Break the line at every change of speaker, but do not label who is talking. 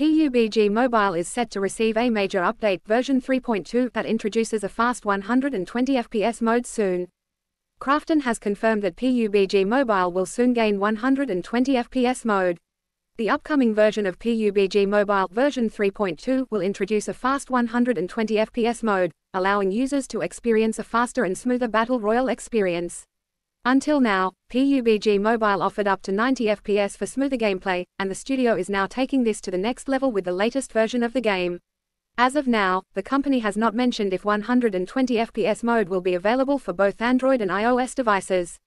PUBG Mobile is set to receive a major update version 3.2 that introduces a fast 120 FPS mode soon. Krafton has confirmed that PUBG Mobile will soon gain 120 FPS mode. The upcoming version of PUBG Mobile version 3.2 will introduce a fast 120 FPS mode, allowing users to experience a faster and smoother battle royale experience. Until now, PUBG Mobile offered up to 90 FPS for smoother gameplay, and the studio is now taking this to the next level with the latest version of the game. As of now, the company has not mentioned if 120 FPS mode will be available for both Android and iOS devices.